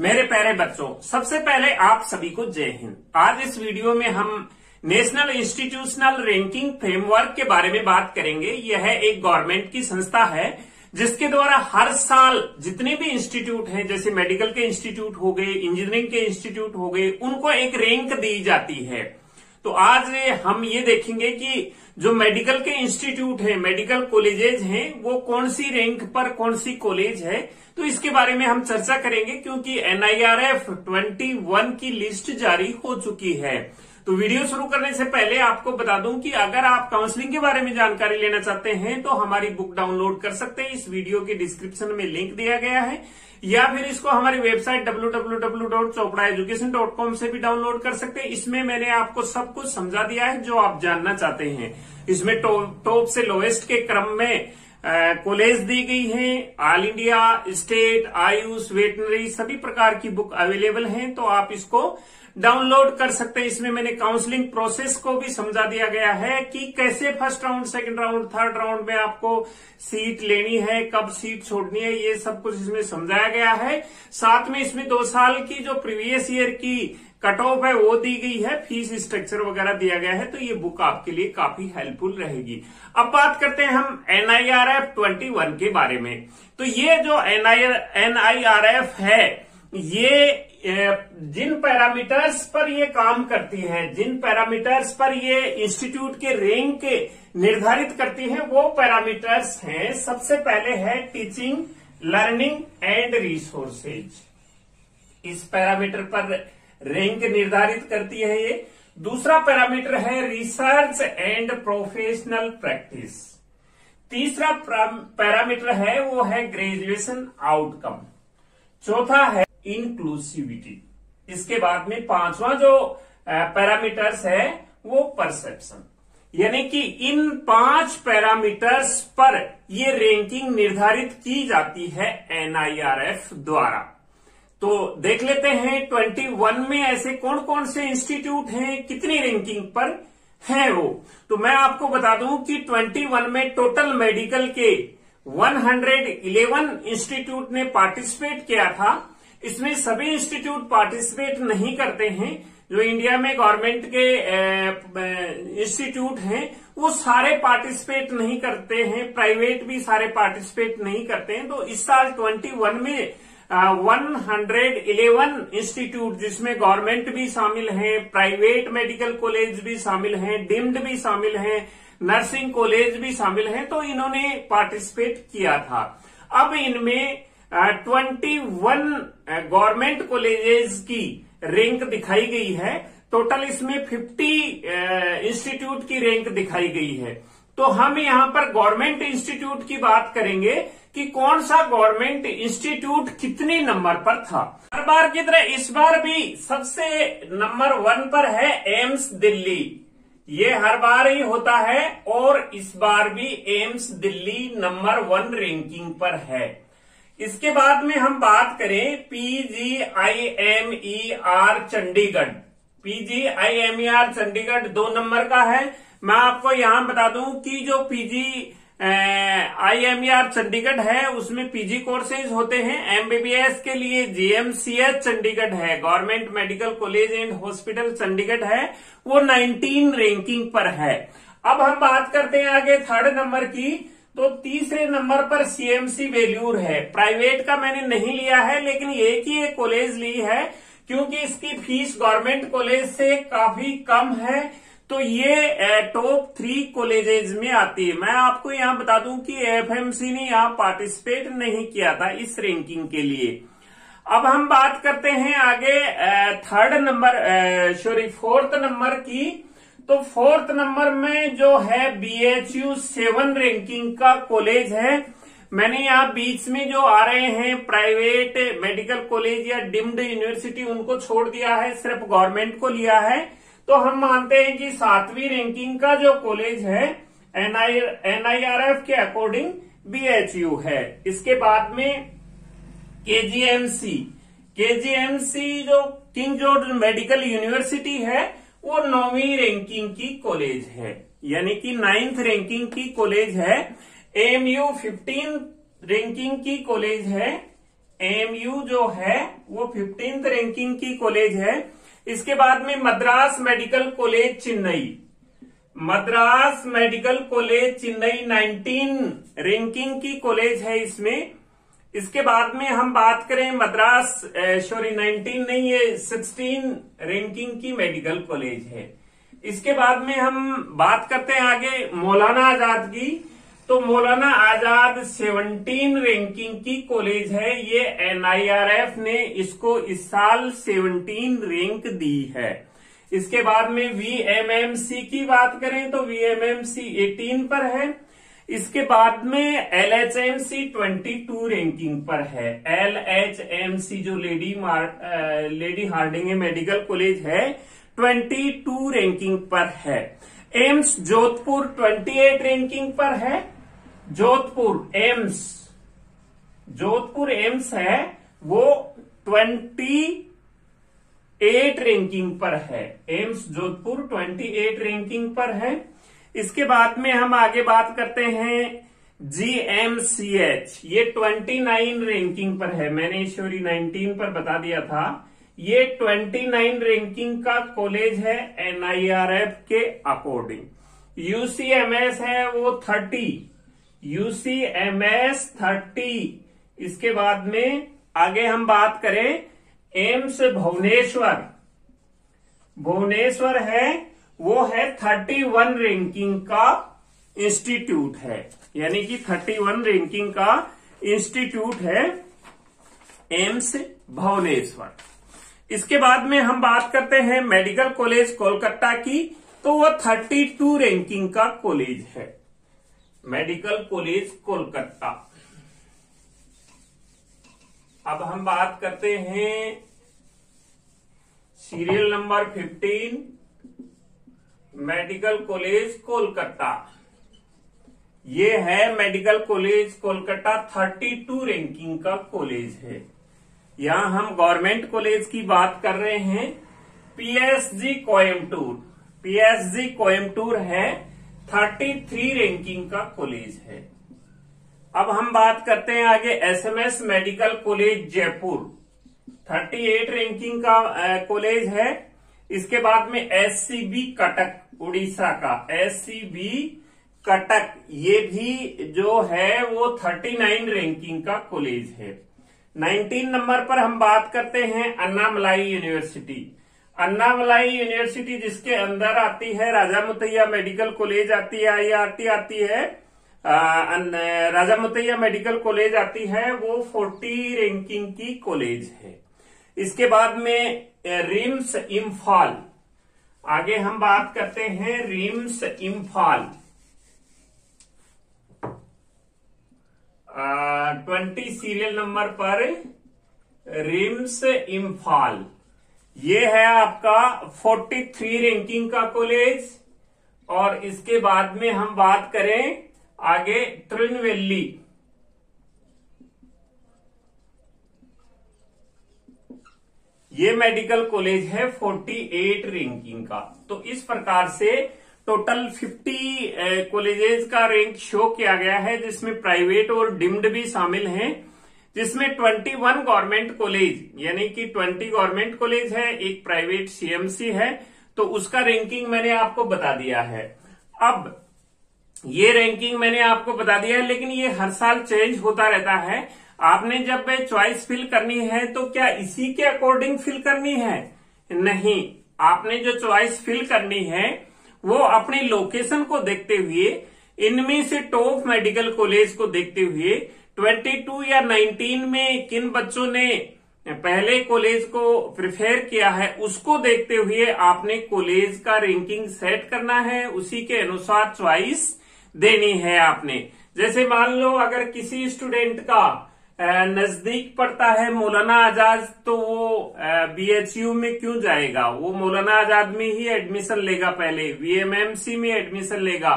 मेरे प्यारे बच्चों, सबसे पहले आप सभी को जय हिंद। आज इस वीडियो में हम नेशनल इंस्टीट्यूशनल रैंकिंग फ्रेमवर्क के बारे में बात करेंगे। यह एक गवर्नमेंट की संस्था है, जिसके द्वारा हर साल जितने भी इंस्टीट्यूट हैं, जैसे मेडिकल के इंस्टीट्यूट हो गए, इंजीनियरिंग के इंस्टीट्यूट हो गए, उनको एक रैंक दी जाती है। तो आज हम ये देखेंगे कि जो मेडिकल के इंस्टीट्यूट है मेडिकल कॉलेजेज हैं, वो कौन सी रैंक पर कौन सी कॉलेज है? तो इसके बारे में हम चर्चा करेंगे क्योंकि एनआईआरएफ 21 की लिस्ट जारी हो चुकी है। तो वीडियो शुरू करने से पहले आपको बता दूँ कि अगर आप काउंसलिंग के बारे में जानकारी लेना चाहते हैं तो हमारी बुक डाउनलोड कर सकते हैं। इस वीडियो के डिस्क्रिप्शन में लिंक दिया गया है। या फिर इसको हमारी वेबसाइट www.chopraeducation.com से भी डाउनलोड कर सकते हैं। इसमें मैंने आपको सब कुछ समझा दिया है, जो आप जानना चाहते हैं। इसमें टॉप से लोएस्ट के क्रम में कॉलेज दी गई है। All India state AYUSH veterinary सभी प्रकार की बुक अवेलेबल हैं। तो आप इसको डाउनलोड कर सकते हैं। इसमें मैंने काउंसलिंग प्रोसेस को भी समझा दिया गया है कि कैसे first round second round third round में आपको सीट लेनी है, कब सीट छोड़नी है, ये सब कुछ इसमें समझाया गया है। साथ में इसमें दो साल की जो प्रीवियस ईयर की कट ऑफ़ है, वो दी गई है। फ़ीस स्ट्रक्चर वगैरह दिया गया है तो ये बुक आपके लिए काफ़ी हेल्पफुल रहेगी। अब बात करते हैं हम एनआईआरएफ 21 के बारे में। तो ये जो एनआईआरएफ है, ये जिन पैरामीटर्स पर ये काम करती है, जिन पैरामीटर्स पर ये इंस्टीट्यूट के रैंक निर्धारित करती है, वो पैरामीटर्स हैं। सबसे पहले है टीचिंग, लर्निंग एंड रिसोर्सेज। इस पैरामीटर पर रैंक निर्धारित करती है ये। दूसरा पैरामीटर है रिसर्च एंड प्रोफेशनल प्रैक्टिस। तीसरा पैरामीटर है, वो है ग्रेजुएशन आउटकम। चौथा है इंक्लूसिविटी इसके बाद में पांचवा जो पैरामीटर्स है, वो परसेप्शन यानी कि इन पाँच पैरामीटर्स पर ये रैंकिंग निर्धारित की जाती है एनआईआरएफ द्वारा. तो देख लेते हैं 21 में ऐसे कौन कौन से इंस्टीट्यूट हैं, कितनी रैंकिंग पर है वो. तो मैं आपको बता दूँ कि 21 में टोटल मेडिकल के 111 इंस्टीट्यूट ने पार्टिसिपेट किया था इसमें सभी इंस्टीट्यूट पार्टिसिपेट नहीं करते हैं। जो इंडिया में गवर्नमेंट के इंस्टीट्यूट हैं, वो सारे पार्टिसिपेट नहीं करते हैं। प्राइवेट भी सारे पार्टिसिपेट नहीं करते हैं। तो इस साल 21 में वन हंड्रेड इलेवन इंस्टीट्यूट जिसमें गवर्नमेंट भी शामिल है, प्राइवेट मेडिकल कॉलेज भी शामिल है, डिम्ड भी शामिल है, नर्सिंग कॉलेज भी शामिल है तो इन्होंने पार्टिसिपेट किया था। अब इनमें ट्वेंटी वन गवर्नमेंट कॉलेजेस की रैंक दिखाई गई है। टोटल इसमें 50 इंस्टीट्यूट की रैंक दिखाई गई है। तो हम यहाँ पर गवर्नमेंट इंस्टीट्यूट की बात करेंगे कि कौन सा गवर्नमेंट इंस्टीट्यूट कितने नंबर पर था। हर बार की तरह इस बार भी सबसे नंबर वन पर है एम्स दिल्ली। ये हर बार ही होता है और इस बार भी AIIMS Delhi number one ranking पर है। इसके बाद में हम बात करें PG I M E R Chandigarh. PG I M E R Chandigarh दो नंबर का है। मैं आपको यहाँ बता दूँ कि जो PG I M E R Chandigarh है, उसमें पीजी कोर्सेज होते हैं। एमबीबीएस के लिए जीएमसीएच चंडीगढ़ है। Government medical college and hospital Chandigarh है। वो 19 रैंकिंग पर है। अब हम बात करते हैं आगे थर्ड नंबर की। तो तीसरे नंबर पर सीएमसी वेल्यूर है। प्राइवेट का मैंने नहीं लिया है, लेकिन एक ही एक कॉलेज ली है, क्योंकि इसकी फ़ीस गवर्नमेंट कॉलेज से काफ़ी कम है। तो ये टॉप थ्री कॉलेजेस में आती है। मैं आपको यहाँ बता दूँ कि एफएमसी ने यहाँ पार्टिसिपेट नहीं किया था इस रैंकिंग के लिए। अब हम बात करते हैं आगे third number sorry fourth number की। तो फोर्थ नंबर में जो है बीएचयू सेवन रैंकिंग का कॉलेज है। मैंने यहाँ बीच में जो आ रहे हैं प्राइवेट मेडिकल कॉलेज या डिम्ड यूनिवर्सिटी उनको छोड़ दिया है, सिर्फ़ गवर्नमेंट को लिया है। तो हम मानते हैं कि सातवीं रैंकिंग का जो कॉलेज है एनआई एनआईआरएफ के अकॉर्डिंग बीएचयू है। इसके बाद में केजीएमसी केजीएमसी जो किंग जॉर्ज मेडिकल यूनिवर्सिटी है वो नौवीं रैंकिंग की कॉलेज है। यानी कि नाइन्थ रैंकिंग की कॉलेज है। एम यू फिफ्टीन रैंकिंग की कॉलेज है। एएमयू जो है, वो फिफ्टींथ रैंकिंग की कॉलेज है। इसके बाद में Madras medical college Chennai. Madras medical college Chennai 19 ranking की कॉलेज है इसमें। इसके बाद में हम बात करें मद्रास सॉरी 19 नहीं है 16 रैंकिंग की मेडिकल कॉलेज है। इसके बाद में हम बात करते हैं आगे मौलाना आज़ाद की। तो मौलाना आज़ाद 17 रैंकिंग की कॉलेज है, ये एनआईआरएफ ने इसको इस साल 17 रैंक दी है। इसके बाद में वीएमएमसी की बात करें तो वीएमएमसी 18 पर है। इसके बाद में L H M C twenty two ranking पर है। एल एच एम सी जो लेडी मार, लेडी हार्डिंग मेडिकल कॉलेज है 22 रैंकिंग पर है। एम्स जोधपुर 28 रैंकिंग पर है। जोधपुर एम्स जोधपुर एम्स है वो ट्वेंटी एट रैंकिंग पर है। AIIMS Jodhpur twenty eight ranking पर है। इसके बाद में हम आगे बात करते हैं जीएमसीएच ये ट्वेंटी नाइन रैंकिंग पर है। मैंने ईश्वरी नाइनटीन पर बता दिया था। ये ट्वेंटी नाइन रैंकिंग का कॉलेज है एनआईआरएफ के अकॉर्डिंग यूसीएमएस है वो थर्टी यूसीएमएस थर्टी इसके बाद में आगे हम बात करें एम्स भुवनेश्वर। भुवनेश्वर है वो है थर्टी वन रैंकिंग का इंस्टीट्यूट है। यानी कि थर्टी वन रैंकिंग का इंस्टीट्यूट है एम्स भुवनेश्वर। इसके बाद में हम बात करते हैं मेडिकल कॉलेज कोलकाता की तो वह थर्टी टू रैंकिंग का कॉलेज है। Medical college Kolkata. अब हम बात करते हैं serial number 15 medical college Kolkata. ये है मेडिकल कॉलेज कोलकाता 32 रैंकिंग का कॉलेज है। यहाँ हम गवर्नमेंट कॉलेज की बात कर रहे हैं। पीएसजी कोयमटूर पीएसजी कोयमटूर है, थर्टी थ्री रैंकिंग का कॉलेज है। अब हम बात करते हैं आगे SMS medical college Jaipur. Thirty eight ranking का कॉलेज है। इसके बाद में एससीबी कटक। उड़ीसा का। एससीबी कटक, ये भी जो है वो थर्टी नाइन रैंकिंग का कॉलेज है। नाइनटीन नंबर पर हम बात करते हैं अन्नामलाई यूनिवर्सिटी अन्नामलाई यूनिवर्सिटी जिसके अंदर आती है राजा मुतैया मेडिकल कॉलेज आती है आईआरटी आती है राजा मुतैया मेडिकल कॉलेज आती है, वो फोर्टी रैंकिंग की कॉलेज है। इसके बाद में रिम्स इम्फाल। आगे हम बात करते हैं RIMS Imphal. Twenty serial number पर रिम्स इम्फाल। ये है आपका 43 रैंकिंग का कॉलेज। और इसके बाद में हम बात करें आगे ट्रिनवेली ये मेडिकल कॉलेज है 48 रैंकिंग का। तो इस प्रकार से टोटल 50 कॉलेजेस का रैंक शो किया गया है, जिसमें प्राइवेट और डिम्ड भी शामिल हैं, जिसमें 21 गवर्नमेंट कॉलेज यानी कि 20 गवर्नमेंट कॉलेज है, एक प्राइवेट सीएमसी है तो उसका रैंकिंग मैंने आपको बता दिया है। अब, ये रैंकिंग मैंने आपको बता दिया है, लेकिन ये हर साल चेंज होता रहता है। आपने जब चॉइस फिल करनी है तो क्या इसी के अकॉर्डिंग फिल करनी है? नहीं. आपने जो चॉइस फिल करनी है, वो अपनी लोकेशन को देखते हुए, इनमें से टॉप मेडिकल कॉलेज को देखते हुए 22 या 19 में किन बच्चों ने पहले कॉलेज को प्रिफेयर किया है, उसको देखते हुए आपने कॉलेज का रैंकिंग सेट करना है, उसी के अनुसार च्वाइस देनी है आपने. जैसे मान लो, अगर किसी स्टूडेंट का नज़दीक पड़ता है मौलाना आज़ाद तो वो बीएचयू में क्यों जाएगा? वो मौलाना आज़ाद में ही एडमिशन लेगा पहले वीएमएमसी में एडमिशन लेगा।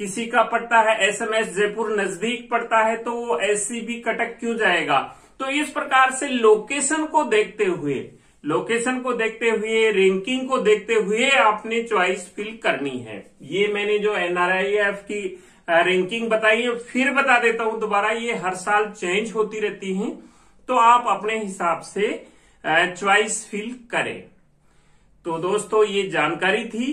किसी का पड़ता है एसएमएस जयपुर, नज़दीक पड़ता है तो वो एससीबी कटक क्यों जाएगा? तो इस प्रकार से लोकेशन को देखते हुए लोकेशन को देखते हुए रैंकिंग को देखते हुए आपने चॉइस फिल करनी है। ये मैंने जो एनआरआईएफ की रैंकिंग बताई है फिर बता देता हूँ दोबारा, ये हर साल चेंज होती रहती है तो आप अपने हिसाब से च्वाइस फिल करें। तो दोस्तों, ये जानकारी थी।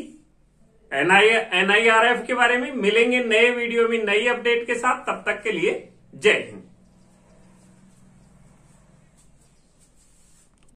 एनआईआरएफ के बारे में। मिलेंगे नए वीडियो में नई अपडेट के साथ। तब तक के लिए जय हिंद।